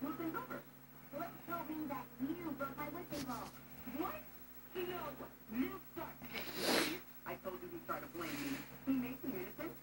smooth things over. Luke told me that you broke my whipping ball. What? No. Luke starts things. I told you he tried to blame me. He made me innocent.